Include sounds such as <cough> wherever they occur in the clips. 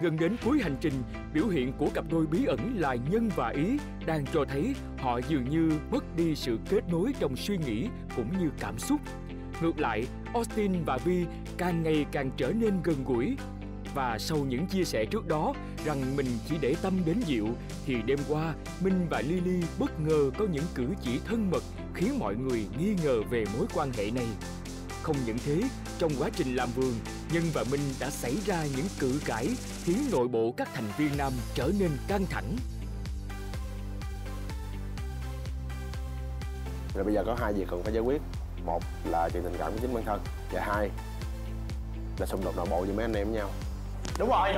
Gần đến cuối hành trình, biểu hiện của cặp đôi bí ẩn là Nhân và Ý đang cho thấy họ dường như mất đi sự kết nối trong suy nghĩ cũng như cảm xúc. Ngược lại, Austin và Vi càng ngày càng trở nên gần gũi. Và sau những chia sẻ trước đó rằng mình chỉ để tâm đến Diệu, thì đêm qua Minh và Lily bất ngờ có những cử chỉ thân mật khiến mọi người nghi ngờ về mối quan hệ này. Không những thế, trong quá trình làm vườn, Nhân và Minh đã xảy ra những cự cãi khiến nội bộ các thành viên nam trở nên căng thẳng. Rồi bây giờ có hai việc cần phải giải quyết. Một là chuyện tình cảm của chính bản thân Và hai là xung đột nội bộ với mấy anh em với nhau. Đúng rồi.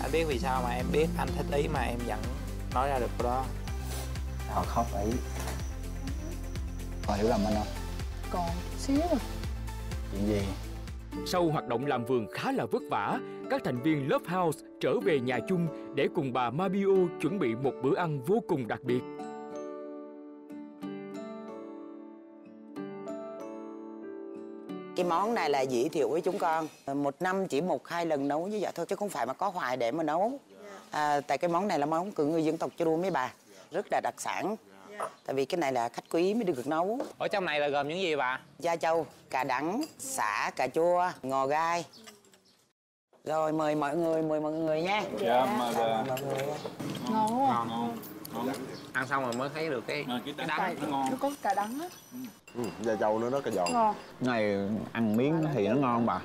Anh biết vì sao mà em biết anh thích ý mà em vẫn nói ra được đó. Họ khóc ấy. Còn hiểu lầm anh không? Còn xíu à. Chuyện gì? Sau hoạt động làm vườn khá là vất vả, các thành viên Love House trở về nhà chung để cùng bà Mabio chuẩn bị một bữa ăn vô cùng đặc biệt. Cái món này là giới thiệu với chúng con. Một năm chỉ một hai lần nấu như vậy thôi Chứ không phải mà có hoài để mà nấu. À, Tại cái món này là món của người dân tộc Chu mấy bà. Rất là đặc sản Tại vì cái này là khách quý mới được nấu. Ở trong này là gồm những gì bà? Da trâu, cà đắng, xả, cà chua, ngò gai. Rồi mời mọi người, mời mọi người nha. Dạ Mời mọi người ngon ngon Ăn xong rồi mới thấy được cái, cái đắng đắng. nó ngon. Nó có cà đắng á. Ừ, Da trâu nó rất là giòn. Ngon. Này ăn miếng thì nó ngon bà.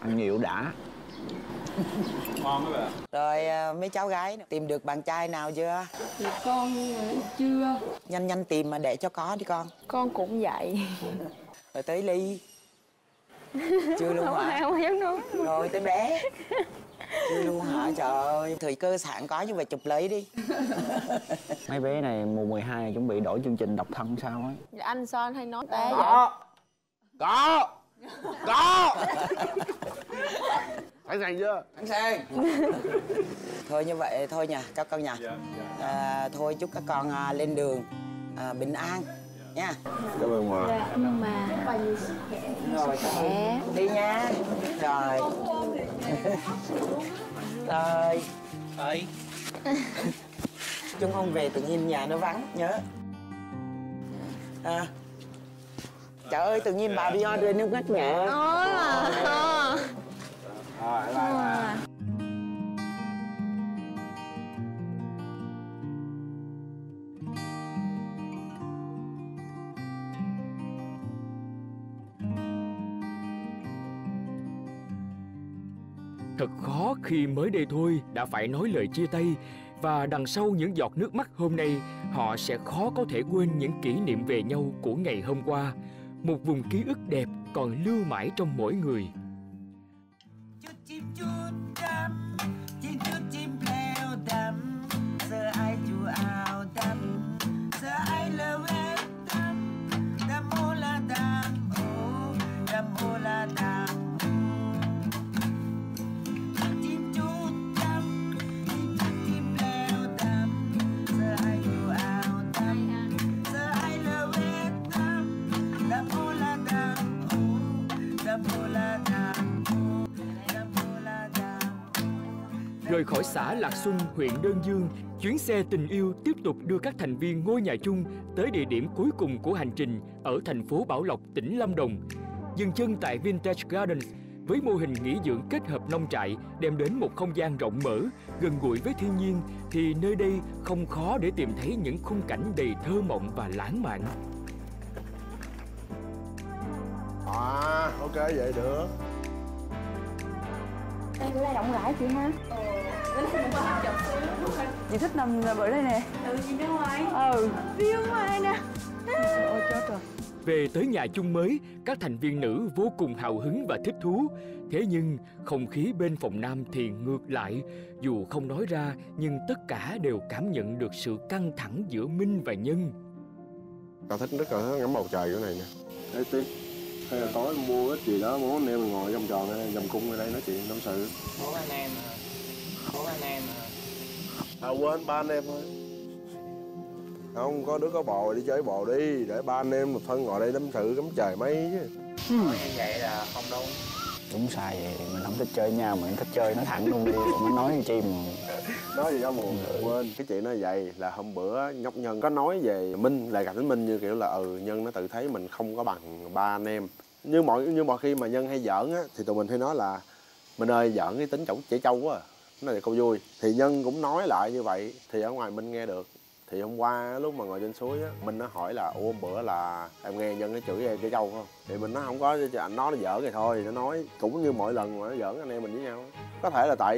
Ăn nhiều đã Ngon đó bà. Rồi à, mấy cháu gái tìm được bạn trai nào chưa? thì con chưa? Nhanh nhanh tìm mà để cho có đi con. Con cũng vậy. Rồi tới Ly. Chưa luôn <laughs> hả? không dám nói. Rồi tới bé. Chưa luôn hả? Trời ơi Thời cơ sạn có như vậy chụp lấy đi. <laughs> Mấy bé này mùa 12 này chuẩn bị đổi chương trình độc thân sao ấy? Anh sao anh hay nói té vậy? Có Có. Có <laughs> Sẵn sàng chưa? Sẵn sàng <laughs> Thôi như vậy thôi nha các con nha. À, Thôi chúc các con à, lên đường à, bình an nha. Cảm ơn Hòa Dạ, nhưng mà Rồi khỏe. Đi nha. Rồi. <laughs> Rồi. Ơi. Chúng không về tự nhiên nhà nó vắng nhớ. À. Trời ơi tự nhiên bà Bion rơi nước mắt mẹ Rồi, bye bye Thật khó khi mới đây thôi đã phải nói lời chia tay và đằng sau những giọt nước mắt hôm nay họ sẽ khó có thể quên những kỷ niệm về nhau của ngày hôm qua. Một vùng ký ức đẹp còn lưu mãi trong mỗi người. You. Rời khỏi xã Lạc Xuân, huyện Đơn Dương, chuyến xe tình yêu tiếp tục đưa các thành viên ngôi nhà chung tới địa điểm cuối cùng của hành trình ở thành phố Bảo Lộc, tỉnh Lâm Đồng. Dừng chân tại Vintage Gardens với mô hình nghỉ dưỡng kết hợp nông trại đem đến một không gian rộng mở, gần gũi với thiên nhiên thì nơi đây không khó để tìm thấy những khung cảnh đầy thơ mộng và lãng mạn. À, ok vậy được đây bữa nay rộng rãi chị ha chị thích nằm bữa đây nè. Ừ chị ra ngoài. Ừ. Ra ngoài nè. Ôi chết rồi. Về tới nhà chung mới, các thành viên nữ vô cùng hào hứng và thích thú. Thế nhưng, không khí bên phòng nam thì ngược lại. Dù không nói ra, nhưng tất cả đều cảm nhận được sự căng thẳng giữa Minh và Nhân. Tao thích rất là ngắm bầu trời cái này nha Ê Tuyết Hay là tối mua ít gì đó, muốn anh em mình ngồi vòng tròn này, vòng cung ở đây nói chuyện tâm sự. Bốn anh em à. Bốn anh em à. À quên ba anh em thôi. Không có đứa có bồ đi chơi bồ đi để ba anh em một thân ngồi đây tâm sự cắm trời mấy chứ. Nói như vậy là không đâu đúng sai vậy mình không thích chơi nhau mình thích chơi nó thẳng luôn đi mình nói chi mà. Nói gì đó buồn quên. Cái chuyện nó vậy là hôm bữa nhóc nhân có nói về minh lại gặp đến minh như kiểu là ừ nhân nó tự thấy mình không có bằng ba anh em. Như mọi như mọi khi mà nhân hay giỡn á thì tụi mình hay nói là minh ơi giỡn cái tính chổng trẻ trâu quá à. nó là câu vui. Thì nhân cũng nói lại như vậy thì ở ngoài minh nghe được thì hôm qua lúc mà ngồi trên suối á minh nó hỏi là hôm bữa là em nghe nhân cái chửi em trẻ trâu không? Thì mình nó không có anh nói nó giỡn vậy thôi. Nó nói cũng như mỗi lần mà nó giỡn anh em mình với nhau có thể là tại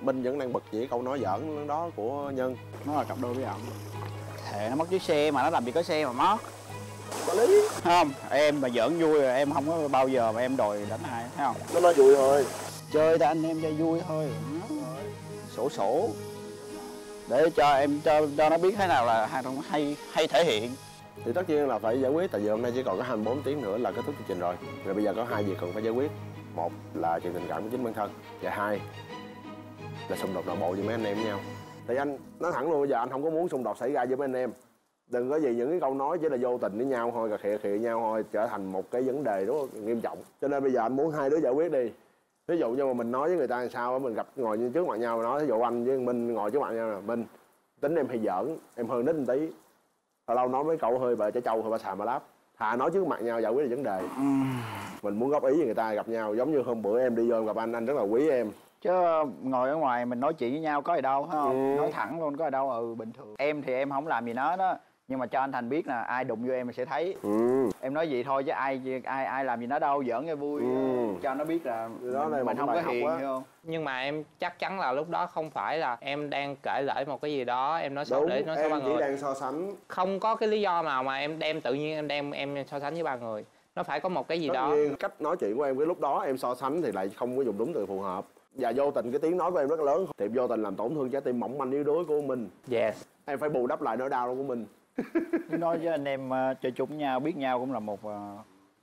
minh vẫn đang bực chỉ câu nói giỡn đó của nhân. Nó là cặp đôi với ổng. Thề nó mất chiếc xe mà nó làm gì có xe mà mất. Có lý. Không em mà giỡn vui rồi em không có bao giờ mà em đòi đánh ai thấy không? Nó nói vui thôi. Chơi ta anh em chơi vui thôi. Sổ sổ để cho em, cho cho nó biết thế nào là hay hay hay thể hiện. Thì tất nhiên là phải giải quyết, tại vì hôm nay chỉ còn có 24 tiếng nữa là kết thúc chương trình rồi. Rồi bây giờ có hai việc cần phải giải quyết. Một là chuyện tình cảm của chính bản thân, và hai là xung đột nội bộ với mấy anh em với nhau. Thì anh, nói thẳng luôn, bây giờ anh không có muốn xung đột xảy ra với mấy anh em. Đừng có gì những cái câu nói chỉ là vô tình với nhau thôi cà khịa khịa nhau thôi, trở thành một cái vấn đề rất nghiêm trọng. Cho nên bây giờ anh muốn hai đứa giải quyết đi ví dụ như mà mình nói với người ta làm sao á, mình gặp ngồi như trước mặt nhau mà nói ví dụ anh với minh ngồi trước mặt nhau là minh tính em hay giỡn em hơn nít một tí. Lâu lâu nói mấy câu hơi bà trẻ trâu hơi bà xà bà láp. Thà nói trước mặt nhau giải quyết được vấn đề. Mình muốn góp ý với người ta gặp nhau giống như hôm bữa em đi vô em gặp anh anh rất là quý em. Chứ ngồi ở ngoài mình nói chuyện với nhau có gì đâu phải không? Ừ. nói thẳng luôn có gì đâu ừ bình thường. Em thì em không làm gì nó đó nhưng mà cho anh thành biết là ai đụng vô em sẽ thấy. Ừ. Em nói vậy thôi chứ ai ai ai làm gì nó đâu giỡn cho vui. Ừ. cho nó biết là đó là mình, mình không có học hiền á. hiểu không? nhưng mà em chắc chắn là lúc đó không phải là em đang kể lể một cái gì đó em nói xấu để nói xấu ba người. đang so sánh. Không có cái lý do nào mà em đem tự nhiên em đem em so sánh với ba người. Nó phải có một cái gì tất đó. nhiên cách nói chuyện của em cái lúc đó em so sánh thì lại không có dùng đúng từ phù hợp. Và vô tình cái tiếng nói của em rất lớn. Thì vô tình làm tổn thương trái tim mỏng manh yếu đuối của mình. Yes. Em phải bù đắp lại nỗi đau của mình nói với anh em ờ, chơi chung với nhau biết nhau cũng là một ờ,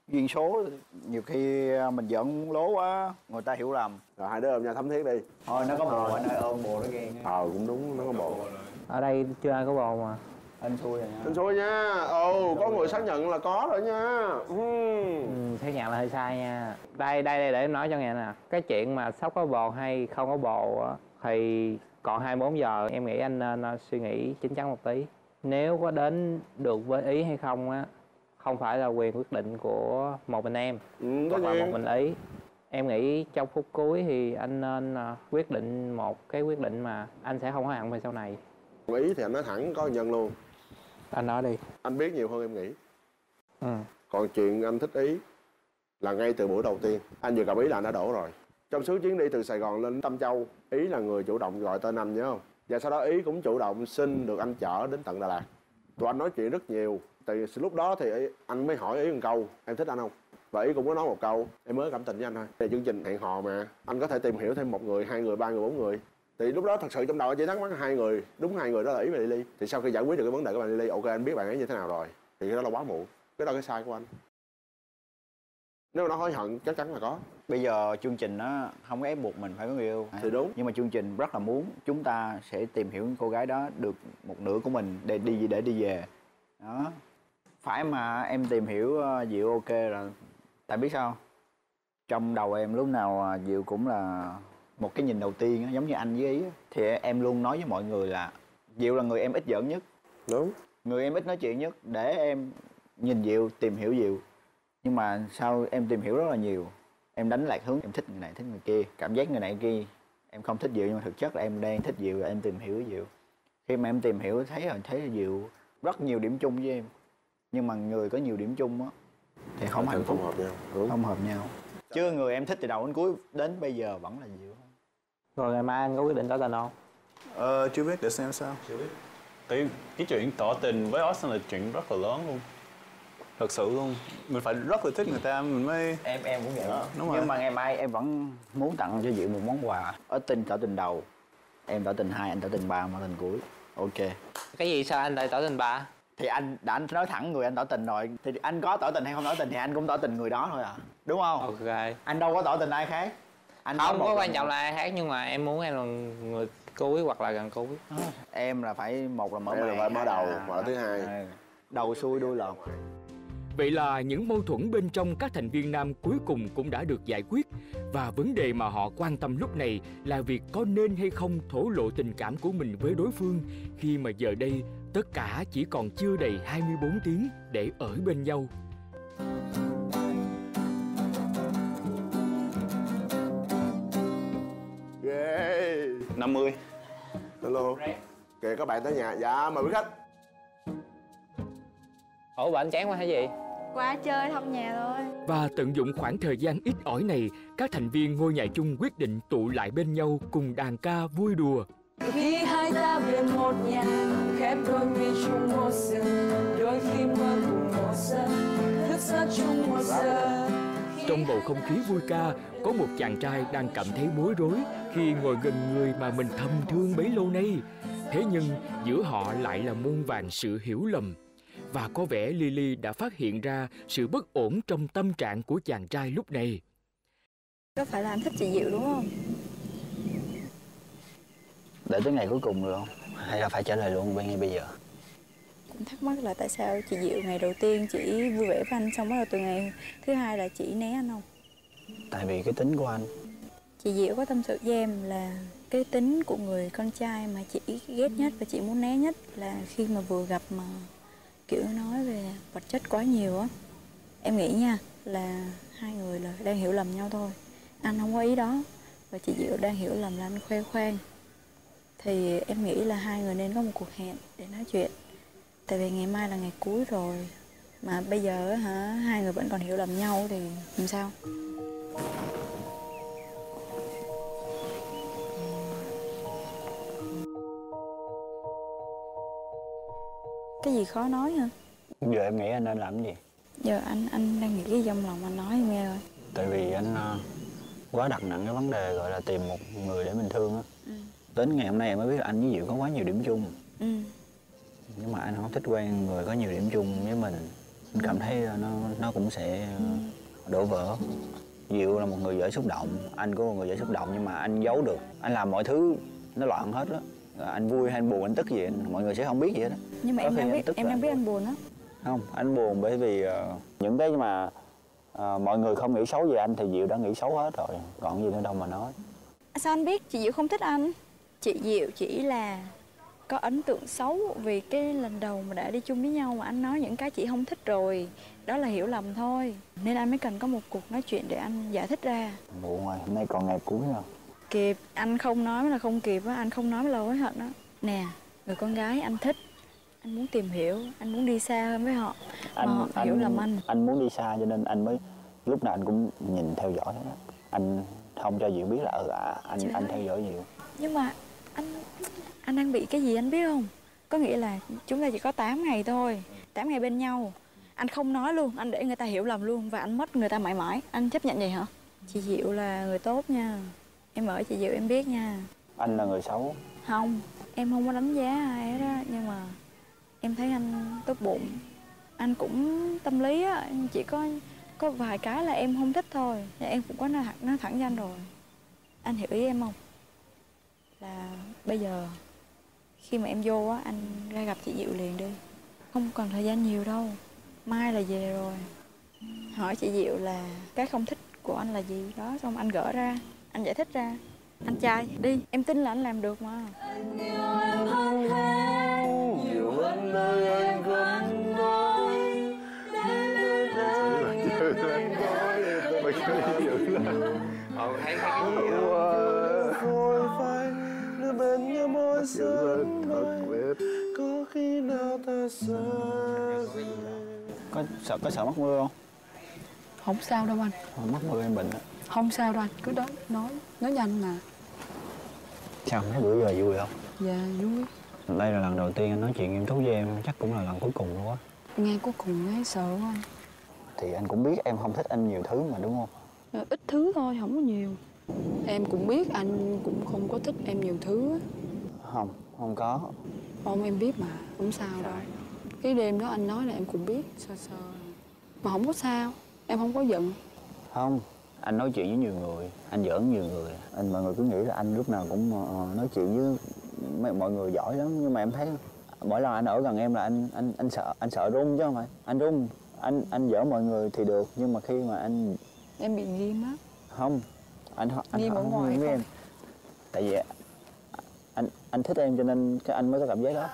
duyên số. Nhiều khi ờ, mình giỡn lố quá người ta hiểu lầm. Rồi hai đứa ôm nhau thấm thiết đi. Thôi nó có bồ anh ơi ôm bồ nó ghen ờ cũng đúng nó có bộ ở đây chưa ai có bồ mà. Anh xui rồi nha. Anh xui nha. Ồ có người xác nhận là có rồi nha. Ừ. ừ, thế nhận là hơi sai nha. Đây đây đây để em nói cho nghe nè. Cái chuyện mà sắp có bồ hay không có bồ á, thì còn 24 giờ em nghĩ anh nên suy nghĩ chín chắn một tí nếu có đến được với ý hay không á không phải là quyền quyết định của một mình em ừ hoặc là một mình ý. Em nghĩ trong phút cuối thì anh nên ờ, quyết định một cái quyết định mà anh sẽ không hối hận về sau này. Ý thì anh nói thẳng có nhân luôn. Anh nói đi. Anh biết nhiều hơn em nghĩ. Ừ. còn chuyện anh thích ý là ngay từ buổi đầu tiên. Anh vừa gặp ý là anh đã đổ rồi. Trong suốt chuyến đi từ sài gòn lên tâm châu ý là người chủ động gọi tên anh nhớ không và sau đó ý cũng chủ động xin được anh chở đến tận đà lạt. Tụi anh nói chuyện rất nhiều thì lúc đó thì ý, anh mới hỏi ý một câu em thích anh không? Và ý cũng có nói một câu em mới cảm tình với anh thôi. Thì chương trình hẹn hò mà anh có thể tìm hiểu thêm một người hai người ba người bốn người. Thì lúc đó thật sự trong đầu anh chỉ thắc mắc hai người đúng hai người đó là ý và Lily. Thì sau khi giải quyết được cái vấn đề của bạn Lily ok anh biết bạn ấy như thế nào rồi. Thì cái đó là quá muộn cái đó là cái sai của anh. Nếu mà nó hối hận chắc chắn là có bây giờ chương trình nó không có ép buộc mình phải có người yêu. Thì đúng. Nhưng mà chương trình rất là muốn chúng ta sẽ tìm hiểu cô gái đó được một nửa của mình để đi để đi về. Đó. Phải mà em tìm hiểu ờ, diệu ok rồi. Tại biết sao trong đầu em lúc nào ờ, diệu cũng là một cái nhìn đầu tiên giống như anh với ý thì em luôn nói với mọi người là diệu là người em ít giỡn nhất. Đúng. Người em ít nói chuyện nhất để em nhìn diệu tìm hiểu diệu. Nhưng mà sau em tìm hiểu rất là nhiều em đánh lạc hướng em thích người này thích người kia. Cảm giác người này kia em không thích diệu nhưng mà thực chất là em đang thích diệu và em tìm hiểu diệu. Khi mà em tìm hiểu thấy rồi thấy diệu rất nhiều điểm chung với em. Nhưng mà người có nhiều điểm chung á thì không hạnh phúc không hợp nhau đúng. Không hợp nhau. Chứ người em thích từ đầu đến cuối đến bây giờ vẫn là diệu. Rồi ngày mai anh có quyết định tỏ tình không? Ờ, chưa biết để xem sao. Chưa biết. Tại cái chuyện tỏ tình với Austin là chuyện rất là lớn luôn. Thật sự luôn. Mình phải rất là thích người ta mình mới... em em cũng vậy Đó, đúng rồi. nhưng mà ngày mai em vẫn muốn tặng cho diệu một món quà. Ở tình tỏ tình đầu. Em tỏ tình hai anh tỏ tình ba tỏ tình cuối. Ok. Cái gì sao anh lại tỏ tình bà thì anh đã anh nói thẳng người anh tỏ tình rồi. Thì anh có tỏ tình hay không tỏ tình thì anh cũng tỏ tình người đó thôi à. Đúng không? Ok. Anh đâu có tỏ tình ai khác. Anh không có quan trọng là ai khác nhưng mà em muốn em là người cuối hoặc là gần cuối em là phải một là mở màn phải mở đầu, là thứ hai. Đầu xuôi đuôi lọt Vậy là những mâu thuẫn bên trong các thành viên nam cuối cùng cũng đã được giải quyết. Và vấn đề mà họ quan tâm lúc này là việc có nên hay không thổ lộ tình cảm của mình với đối phương. Khi mà giờ đây tất cả chỉ còn chưa đầy 24 tiếng để ở bên nhau. ghê 50 hello. Kìa các bạn tới nhà. Dạ mời quý khách. Ủa bệnh chán quá hả gì Qua chơi thăm nhà thôi Và tận dụng khoảng thời gian ít ỏi này, các thành viên ngôi nhà chung quyết định tụ lại bên nhau cùng đàn ca vui đùa. khi hai ta về một nhà khép đôi mi chung một rừng đôi khi mơ cùng một sân thức giấc chung một giờ Trong bầu không khí vui ca, có một chàng trai đang cảm thấy bối rối khi ngồi gần người mà mình thầm thương bấy lâu nay. Thế nhưng giữa họ lại là muôn vàng sự hiểu lầm. Và có vẻ Lily đã phát hiện ra sự bất ổn trong tâm trạng của chàng trai lúc này. Có phải là anh thích chị Diệu đúng không? để tới ngày cuối cùng được không hay là phải trả lời luôn ngay bây giờ Cũng thắc mắc là tại sao chị Diệu ngày đầu tiên chỉ vui vẻ với anh Xong bắt đầu từ ngày thứ hai là chị né anh không? tại vì cái tính của anh Chị Diệu có tâm sự với em là cái tính của người con trai mà chị ghét nhất và chị muốn né nhất là khi mà vừa gặp mà kiểu nói về vật chất quá nhiều á. Em nghĩ nha, là hai người là đang hiểu lầm nhau thôi. Anh không có ý đó, và chị Diệu đang hiểu lầm là anh khoe khoang. Thì em nghĩ là hai người nên có một cuộc hẹn để nói chuyện. Tại vì ngày mai là ngày cuối rồi, mà bây giờ hả, hai người vẫn còn hiểu lầm nhau thì làm sao? Cái gì khó nói hả? Giờ em nghĩ anh nên làm cái gì? Giờ anh anh đang nghĩ cái trong lòng anh nói nghe rồi tại vì anh ờ, quá đặt nặng cái vấn đề gọi là tìm một người để mình thương á. Ừ. đến ngày hôm nay em mới biết là anh với Diệu có quá nhiều điểm chung. Ừ. Nhưng mà anh không thích quen người có nhiều điểm chung với mình. Anh cảm thấy nó nó cũng sẽ ờ, đổ vỡ. Diệu là một người dễ xúc động. Anh cũng là một người dễ xúc động nhưng mà anh giấu được. Anh làm mọi thứ nó loạn hết đó anh vui hay anh buồn anh tức gì mọi người sẽ không biết gì hết á nhưng mà Có em đang biết em đang biết buồn. anh buồn á. Không anh buồn bởi vì ờ, những cái mà ờ, mọi người không nghĩ xấu về anh thì Diệu đã nghĩ xấu hết rồi. Còn gì nữa đâu mà nói. Sao anh biết? Chị Diệu không thích anh. Chị Diệu chỉ là có ấn tượng xấu vì cái lần đầu mà đã đi chung với nhau mà anh nói những cái chị không thích rồi. Đó là hiểu lầm thôi. Nên anh mới cần có một cuộc nói chuyện để anh giải thích ra. Muộn rồi hôm nay còn ngày cuối rồi kịp. Anh không nói là không kịp á anh không nói là hối hận á. Nè người con gái anh thích anh muốn tìm hiểu anh muốn đi xa hơn với họ. Mà họ hiểu lầm anh. anh muốn đi xa cho nên anh mới lúc nào anh cũng nhìn theo dõi hết á. Anh không cho Diệu biết là ừ à, anh Trời anh theo dõi Diệu. Nhưng mà anh anh đang bị cái gì anh biết không? Có nghĩa là chúng ta chỉ có 8 ngày thôi 8 ngày bên nhau. Anh không nói luôn anh để người ta hiểu lầm luôn và anh mất người ta mãi mãi. Anh chấp nhận vậy hả? Chị diệu là người tốt nha em ở chị diệu em biết nha. Anh là người xấu. Không em không có đánh giá ai hết á nhưng mà em thấy anh tốt bụng. Anh cũng tâm lý á chỉ có có vài cái là em không thích thôi. Và em cũng có nói thẳng, nói thẳng với anh rồi. Anh hiểu ý em không? Là bây giờ khi mà em vô á anh ra gặp chị diệu liền đi. Không còn thời gian nhiều đâu. Mai là về rồi. Hỏi chị diệu là cái không thích của anh là gì đó xong anh gỡ ra anh giải thích ra. Anh trai đi. Em tin là anh làm được mà. Nhiều hơn nơi anh không nói Phôi phai đưa bên nhau môi sớm thật đẹp có khi nào ta xa có sợ có sợ mắc mưa không? Không sao đâu anh. Không, mắc mưa em bệnh á không sao đâu anh cứ đó nói nói nhanh mà. Sao mấy bữa giờ vui không? Dạ vui. Đây là lần đầu tiên anh nói chuyện nghiêm túc với em chắc cũng là lần cuối cùng luôn á. Nghe cuối cùng thấy sợ quá anh. Thì anh cũng biết em không thích anh nhiều thứ mà đúng không? Ờ, ít thứ thôi không có nhiều. Em cũng biết anh cũng không có thích em nhiều thứ á. Không không có. Không em biết mà không sao đâu. Cái đêm đó anh nói là em cũng biết sơ sơ mà không có sao em không có giận. Không anh nói chuyện với nhiều người anh giỡn nhiều người. Anh mọi người cứ nghĩ là anh lúc nào cũng ờ, nói chuyện với mấy- mọi người giỏi lắm. Nhưng mà em thấy mỗi lần anh ở gần em là anh anh anh sợ anh sợ run chứ không phải. Anh run anh anh giỡn mọi người thì được. Nhưng mà khi mà anh em bị nghiêm á không anh anh Nghiêm không ngoài với không? em. Tại vì anh anh thích em cho nên cái anh mới có cảm giác đó.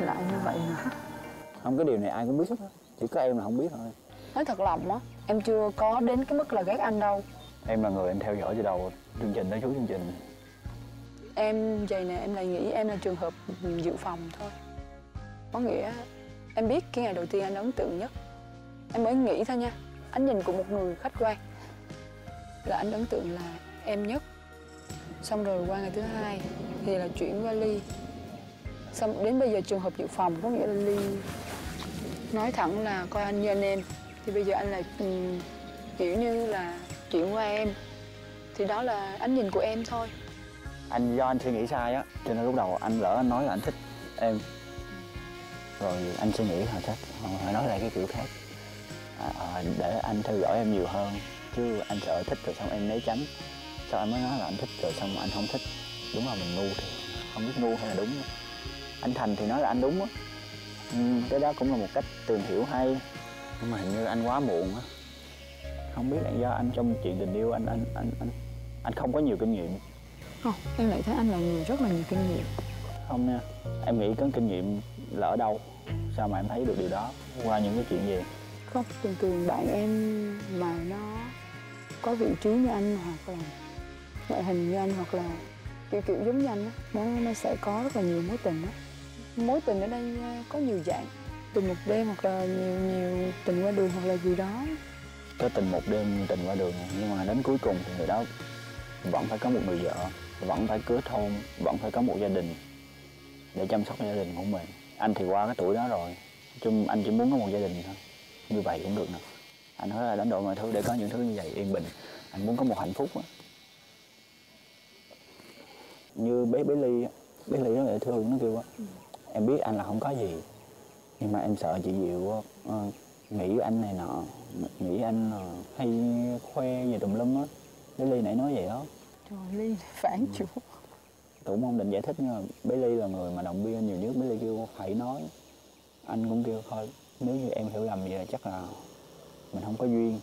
Lại như vậy hả? Không cái điều này ai cũng biết hết chỉ có em là không biết thôi. Nói thật lòng á em chưa có đến cái mức là ghét anh đâu. Em là người anh theo dõi từ đầu chương trình tới cuối chương trình. Em vậy nè em lại nghĩ em là trường hợp dự phòng thôi. Có nghĩa em biết cái ngày đầu tiên anh ấn tượng nhất. Em mới nghĩ thôi nha anh nhìn của một người khách quan là anh ấn tượng là em nhất. Xong rồi qua ngày thứ hai thì là chuyển qua ly. Xong đến bây giờ trường hợp dự phòng có nghĩa là ly nói thẳng là coi anh như anh em. Thì bây giờ anh là um, ừ, kiểu như là chuyện qua em. Thì đó là ánh nhìn của em thôi. Anh do anh suy nghĩ sai á cho nên lúc đầu anh lỡ anh nói là anh thích em. Rồi anh suy nghĩ là chắc phải nói lại cái kiểu khác. À, à, để anh theo dõi em nhiều hơn chứ anh sợ thích rồi xong em né tránh. Sao anh mới nói là anh thích rồi xong anh không thích? Đúng là mình ngu thì không biết ngu hay là đúng anh thành thì nói là anh đúng á ừ, cái đó cũng là một cách tìm hiểu hay. Nhưng mà hình như anh quá muộn á. Không biết là do anh trong chuyện tình yêu anh anh anh anh anh không có nhiều kinh nghiệm. Không em lại thấy anh là người rất là nhiều kinh nghiệm. Không nha em nghĩ có kinh nghiệm là ở đâu? Sao mà em thấy được điều đó? Qua những cái chuyện gì? Không thường thường bạn em mà nó có vị trí như anh hoặc là ngoại hình như anh hoặc là kiểu kiểu giống như anh á nó, nó sẽ có rất là nhiều mối tình á mối tình ở đây ờ, có nhiều dạng. Tình một đêm, hoặc là nhiều nhiều tình qua đường, hoặc là gì đó. Có tình một đêm, tình qua đường. Nhưng mà đến cuối cùng thì người đó vẫn phải có một người vợ, vẫn phải cưới hôn, vẫn phải có một gia đình để chăm sóc gia đình của mình. Anh thì qua cái tuổi đó rồi. Chung anh chỉ muốn có một gia đình thôi. Như vậy cũng được nè. Anh nói là đánh đổi mọi thứ để có những thứ như vậy yên bình. Anh muốn có một hạnh phúc á. Như bé bé ly bé ly nó dễ thương, nó kêu á em biết anh là không có gì nhưng mà em sợ chị diệu ờ, nghĩ anh này nọ nghĩ anh ờ, hay khoe về tùm lum á. Bé ly nãy nói vậy đó. Trời ly phản chủ. Tôi cũng không định giải thích nhưng mà bé ly là người mà động viên nhiều nhất bé ly kêu hãy nói. Anh cũng kêu thôi nếu như em hiểu lầm vậy là chắc là mình không có duyên.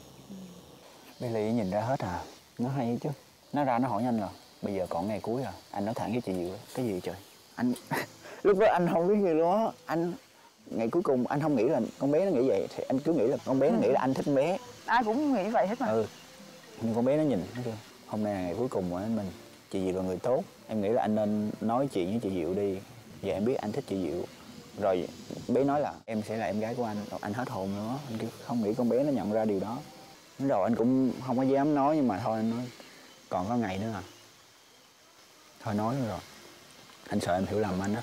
Bé ly nhìn ra hết à? Nó hay chứ. Nó ra nó hỏi anh là bây giờ còn ngày cuối à? Anh nói thẳng với chị diệu cái gì trời? Anh <laughs> lúc đó anh không biết gì luôn á. Anh ngày cuối cùng anh không nghĩ là con bé nó nghĩ vậy. Thì anh cứ nghĩ là con bé nó nghĩ là anh thích con bé. Ai cũng nghĩ vậy hết mà. Ừ. Nhưng con bé nó nhìn nó kêu hôm nay là ngày cuối cùng của anh mình. Chị diệu là người tốt. Em nghĩ là anh nên nói chuyện với chị diệu đi. Giờ em biết anh thích chị diệu. Rồi bé nói là em sẽ là em gái của anh. Rồi anh hết hồn nữa anh kêu không nghĩ con bé nó nhận ra điều đó. Rồi anh cũng không có dám nói nhưng mà thôi anh nói. Còn có ngày nữa à. Thôi nói rồi. Anh sợ em hiểu lầm anh á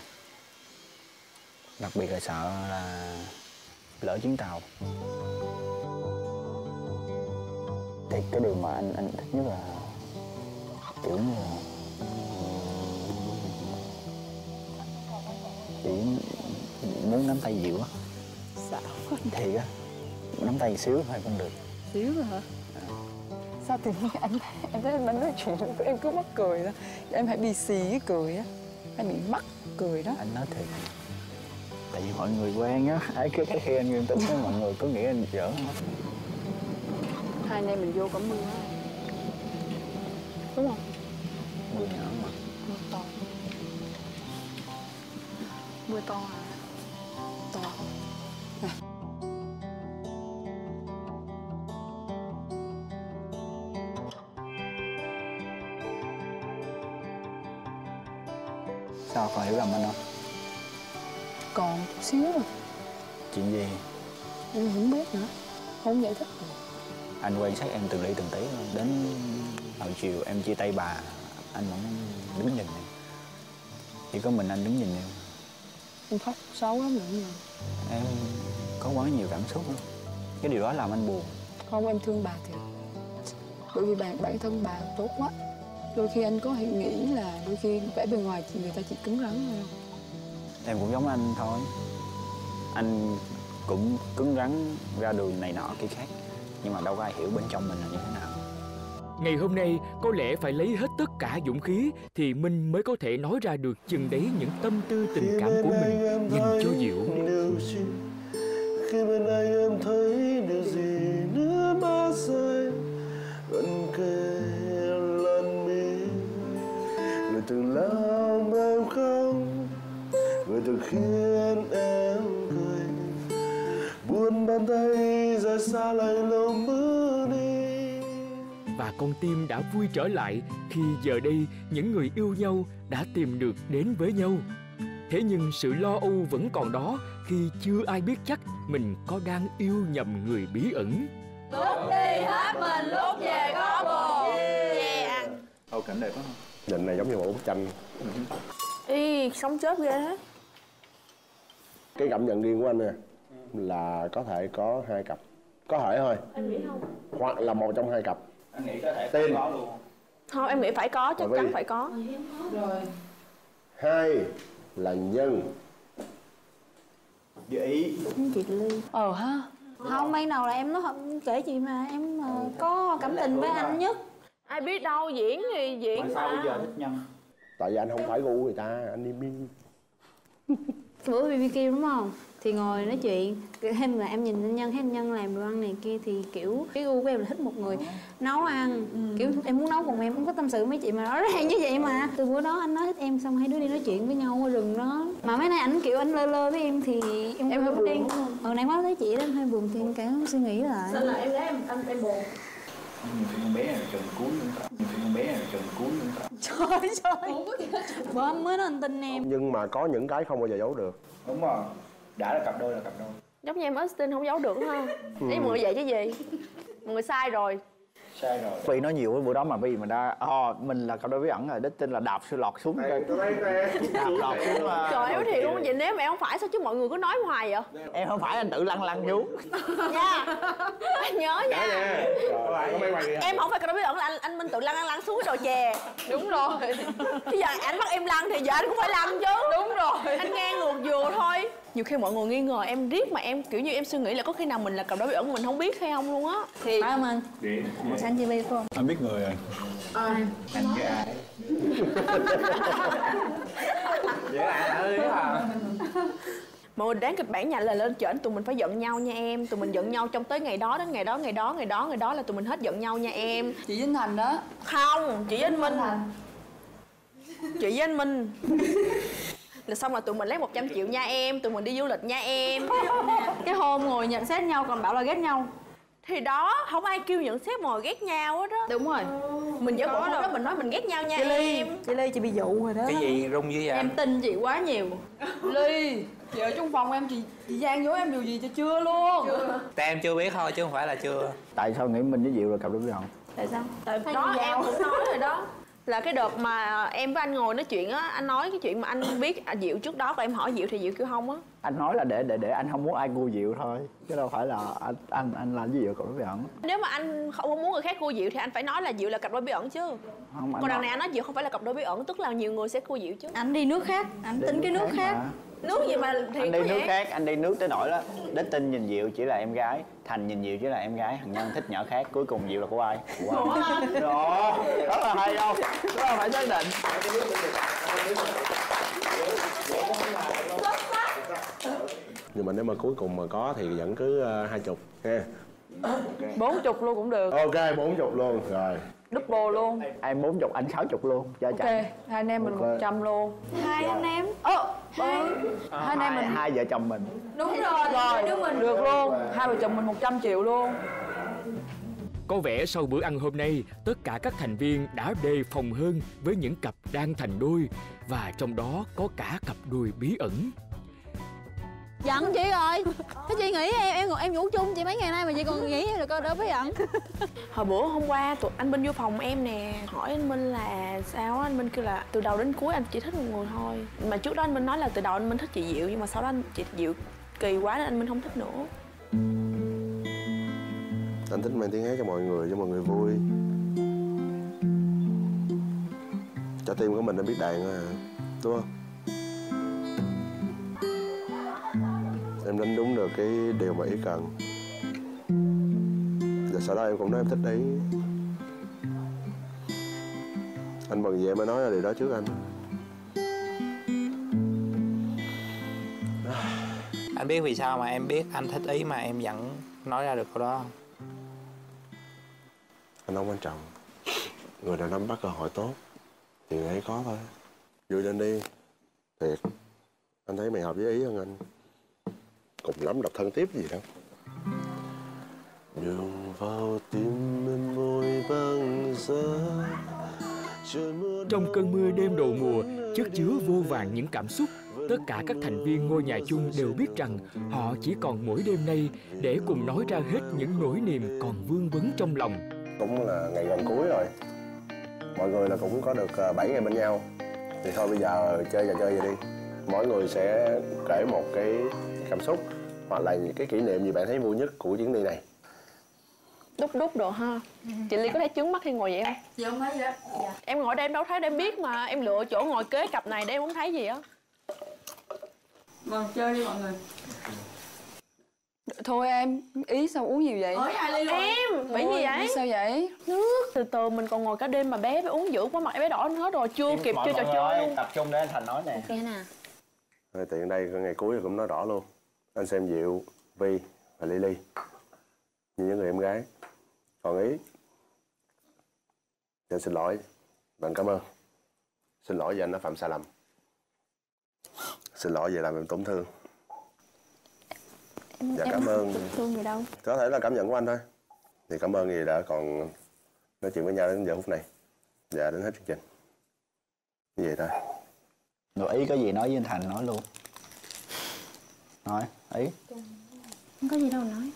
đặc biệt là sợ là lỡ chuyến tàu. Thì cái điều mà anh anh thích nhất là kiểu như là chỉ muốn nắm tay Diệu á. Sao thì á nắm tay xíu thôi cũng được. Xíu rồi hả? Sao tự nhiên anh em thấy anh nói chuyện em cứ mắc cười đó. Em phải bị xì cái cười á. Hay bị mắc cười đó. Anh nói thiệt tại vì mọi người quen á ai cứ thấy khi anh nghiêm túc á mọi người cứ nghĩ anh giỡn hai anh em mình vô mưa. Á. đúng không? Mưa nhỏ mà. Mưa to. Mưa to à không giải thích anh quan sát em từng ly từng tí luôn. đến hồi chiều em chia tay bà anh vẫn đứng nhìn em. Chỉ có mình anh đứng nhìn em. Em khóc xấu lắm nữa em có quá nhiều cảm xúc lắm. Cái điều đó làm anh buồn. Không em thương bà thiệt. Bởi vì bản bản thân bà tốt quá. Đôi khi anh có nghĩ là đôi khi vẻ bề ngoài thì người ta chỉ cứng rắn thôi. Em cũng giống anh thôi. Anh cũng cứng rắn ra đường này nọ kia khác. Nhưng mà đâu có ai hiểu bên trong mình là như thế nào. Ngày hôm nay có lẽ phải lấy hết tất cả dũng khí thì Minh mới có thể nói ra được chừng đấy những tâm tư tình cảm của mình dành cho Diệu. khi bên anh em thấy điều gì nước mắt rơi vẫn kề lần mi. Người từng làm em khóc người từng khiến bàn tay rời xa lạnh lùng bước đi. Và con tim đã vui trở lại khi giờ đây những người yêu nhau đã tìm được đến với nhau. Thế nhưng sự lo âu vẫn còn đó khi chưa ai biết chắc mình có đang yêu nhầm người bí ẩn. Lúc đi hết mình, lúc về có bồ. Yeah. Ăn Ồ cảnh đẹp quá. Nhìn này giống như một bức tranh. Ý, sống chết ghê hết. Cái cảm nhận riêng của anh nè là có thể có hai cặp. Có thể thôi. Anh nghĩ không? hoặc là một trong hai cặp. Anh nghĩ có thể Tin. có luôn. Không, em nghĩ phải có, chắc chắn phải có. Rồi. Hai là nhân. Vậy chị ly? Ờ ha. Không ban đầu là em nói không kể chị mà em ờ, có cảm tình với anh nhất. Ai biết đâu, diễn thì diễn sao bây mà giờ thích nhân? Tại vì anh không phải gu người ta anh im im cái bữa BBQ đúng không thì ngồi nói chuyện thêm là em nhìn anh nhân thấy anh nhân làm đồ ăn này kia thì kiểu cái gu của em là thích một người nấu ăn. Kiểu em muốn nấu cùng em cũng có tâm sự với mấy chị mà rõ ràng như vậy mà. Từ bữa đó anh nói thích em xong hai đứa đi nói chuyện với nhau ở rừng đó. Mà mấy nay ảnh kiểu anh lơ lơ với em thì em Em hơi buồn, không? hồi nãy nói tới chị đó em hơi buồn thì em cảm suy nghĩ lại. Nên là em gái em, anh em buồn. Nhiều khi con bé này chồng cuối luôn ta nhiều khi con bé này chồng cuối luôn ta trời trời. Bữa anh mới nói anh tin em. Nhưng mà có những cái không bao giờ giấu được. Đúng rồi đã là cặp đôi là cặp đôi. Giống như em Austin không giấu được đúng không? Ý mọi người vậy chứ gì? Mọi người sai rồi sai rồi. Vì nói nhiều cái bữa đó mà vì mà đã ờ mình là cặp đôi bí ẩn rồi đích tin là đạp sư lọt xuống cái đạp lọt xuống mà Trời ơi, thiệt luôn, vậy nếu mà em không phải sao chứ mọi người cứ nói hoài vậy? em không phải anh tự lăn lăn xuống. <laughs> Nha. Anh <laughs> nhớ nha. Em không phải cái đó bí ẩn là anh, anh Minh tự lăn lăn lăn xuống cái đồ chè. Đúng rồi. Bây giờ anh bắt em lăn thì giờ anh cũng phải lăn chứ. Đúng rồi. Anh ngang ngược vừa thôi. Nhiều khi mọi người nghi ngờ em riết mà em kiểu như em suy nghĩ là có khi nào mình là cặp đó bí ẩn mà mình không biết hay không luôn á. Thì phải không anh anh chị không Anh biết người rồi. Anh với ai mọi người đáng kịch bản nhà là lên trển tụi mình phải giận nhau nha em. Tụi mình giận nhau trong tới ngày đó đến ngày đó ngày đó ngày đó ngày đó là tụi mình hết giận nhau nha em. Chị Vinh Thành đó. Không, chị với anh Minh Chị với anh Minh. Là xong là tụi mình lấy 100 triệu nha em Tụi mình đi du lịch nha em. Cái hôm ngồi nhận xét nhau còn bảo là ghét nhau Thì đó, không ai kêu nhận xét mà ghét nhau hết á. Đúng rồi. Mình giả bộ hôm đó mình nói mình ghét nhau nha chị ly em. chị ly chị bị dụ rồi đó. Cái gì rung dữ vậy? Em tin chị quá nhiều. <laughs> Ly chị ở trong phòng em chị chị gian dối em điều gì cho chưa luôn? Tại em chưa biết thôi chứ không phải là chưa. Tại sao nghĩ mình với diệu là cặp đôi bí ẩn tại sao? Tại đó em cũng nói rồi đó <laughs> là cái đợt mà em với anh ngồi nói chuyện á anh nói cái chuyện mà anh biết à, diệu trước đó và em hỏi diệu thì diệu kêu không á. Anh nói là để để để anh không muốn ai cua diệu thôi chứ đâu phải là anh anh anh làm với diệu cặp đôi bí ẩn. Nếu mà anh không muốn người khác cua diệu thì anh phải nói là diệu là cặp đôi bí ẩn chứ. Không còn đằng nói- này anh nói diệu không phải là cặp đôi bí ẩn tức là nhiều người sẽ cua diệu chứ. Anh đi nước khác anh Đi tính cái nước khác. mà. Nước gì mà thì anh đi nước vậy khác anh đi nước tới nỗi đó. Đích tin nhìn diệu chỉ là em gái thành nhìn diệu chỉ là em gái thằng nhân thích nhỏ khác cuối cùng diệu là của ai? Của anh. Đó rất là hay đâu đó là phải xác định. Nhưng mà nếu mà cuối cùng mà có thì vẫn cứ ờ, hai chục ha. Bốn chục luôn cũng được. Ok bốn chục luôn rồi double luôn. Em bốn chục anh sáu chục luôn cho ok chồng hai anh em mình một trăm luôn. Hai anh em. Ơ hai. Anh em hai, mình. Hai vợ chồng mình. Đúng rồi rồi đứa mình. được luôn. Hai vợ chồng mình 100 triệu luôn. Có vẻ sau bữa ăn hôm nay, tất cả các thành viên đã đề phòng hơn với những cặp đang thành đôi và trong đó có cả cặp đôi bí ẩn. Giận chị rồi. Thế chị nghĩ em em em ngủ chung chị mấy ngày nay mà chị còn nghĩ là coi đỡ bí ẩn. <laughs> Hồi bữa hôm qua tụi anh Minh vô phòng em nè hỏi anh Minh là sao anh Minh kêu là từ đầu đến cuối anh chỉ thích một người thôi. Mà trước đó anh Minh nói là từ đầu anh Minh thích chị Diệu nhưng mà sau đó anh chị Diệu kỳ quá nên anh Minh không thích nữa. Anh thích mang tiếng hát cho mọi người cho mọi người vui. Cho tim của mình anh biết đàn à đúng không em đánh đúng được cái điều mà ý cần. Và sau đó em cũng nói em thích ý anh mừng gì em mới nói ra điều đó trước anh. Anh biết vì sao mà em biết anh thích ý mà em vẫn nói ra được câu đó không? Anh không quan trọng. Người nào nắm bắt cơ hội tốt thì người ấy có thôi. Vui lên đi. Thiệt. Anh thấy mày hợp với ý hơn anh cùng lắm độc thân tiếp gì đâu. Đường vào tim em môi băng giá Trong cơn mưa đêm đầu mùa, chất chứa vô vàng những cảm xúc. Tất cả các thành viên ngôi nhà chung đều biết rằng họ chỉ còn mỗi đêm nay để cùng nói ra hết những nỗi niềm còn vương vấn trong lòng. cũng là ngày gần cuối rồi. Mọi người là cũng có được 7 ngày bên nhau. Thì thôi bây giờ chơi trò chơi vậy đi. Mỗi người sẽ kể một cái cảm xúc hoặc là những cái kỷ niệm gì bạn thấy vui nhất của chuyến đi này? Đúc đúc đồ ha. Chị ly có thấy trướng mắt khi ngồi vậy không? Dạ không thấy vậy Dạ. Em ngồi đây em đâu thấy để em biết mà. Em lựa chỗ ngồi kế cặp này để em không thấy gì á. Vâng chơi đi mọi người. Thôi em ý sao uống nhiều vậy? Ôi hai ly rồi? Em bị gì vậy. sao vậy? Nước. Từ từ mình còn ngồi cả đêm mà bé bé uống dữ quá mặt bé đỏ hết rồi. Chưa kịp chơi trò chơi luôn. tập trung để anh thành nói nè. Ok nè. Rồi tiện đây ngày cuối cũng nói rõ luôn anh xem Diệu, Vi và Lily. Như những người em gái. Còn ý. Thì anh xin lỗi. Và anh cảm ơn. Xin lỗi vì anh đã phạm sai lầm. Xin lỗi vì làm em tổn thương. Em, Dạ, em cảm ơn. thương gì đâu. Có thể là cảm nhận của anh thôi. Thì cảm ơn vì đã còn nói chuyện với nhau đến giờ phút này. Và đến hết chương trình. Như vậy thôi. Rồi ý có gì nói với anh Thành nói luôn Nói, ý. Không có gì đâu nói.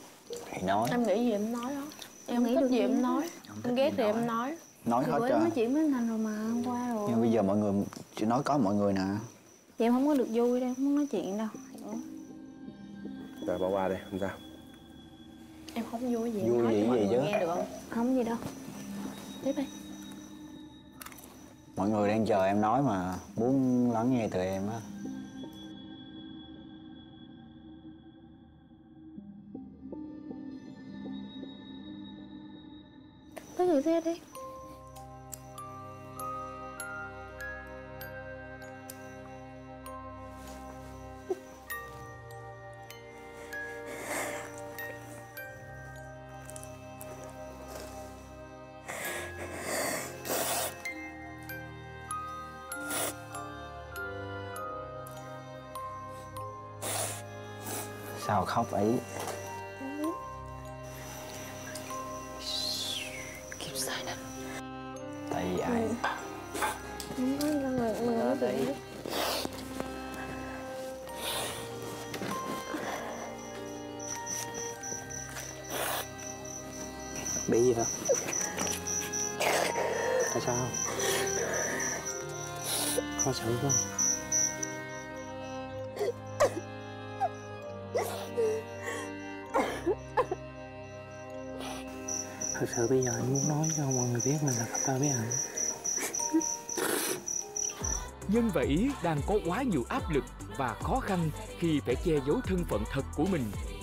Thì nói, em nghĩ gì em nói đó. Em nghĩ thích được gì em em nói. Em ghét thì em nói. nói. Hết Bữa cho em nói chuyện với anh Thành rồi mà hôm qua rồi. Nhưng bây giờ mọi người chỉ nói có mọi người nè. Thì em không có được vui đâu, không muốn nói chuyện đâu. Rồi bỏ qua đi không sao. Em không vui gì em Vui nói gì gì người chứ? nghe được không? Không gì đâu. Tiếp đi. Mọi người đang chờ em nói mà Muốn lắng nghe từ em á thử xem đi Sao khóc ấy? Đang có quá nhiều áp lực và khó khăn khi phải che giấu thân phận thật của mình.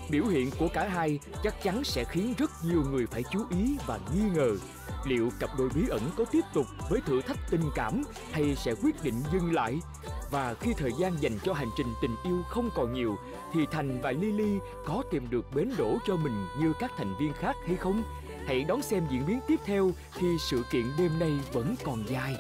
Biểu hiện của cả hai chắc chắn sẽ khiến rất nhiều người phải chú ý và nghi ngờ. Liệu cặp đôi bí ẩn có tiếp tục với thử thách tình cảm hay sẽ quyết định dừng lại? Và khi thời gian dành cho hành trình tình yêu không còn nhiều, thì Thành và Lily có tìm được bến đỗ cho mình như các thành viên khác hay không? Hãy đón xem diễn biến tiếp theo khi sự kiện đêm nay vẫn còn dài.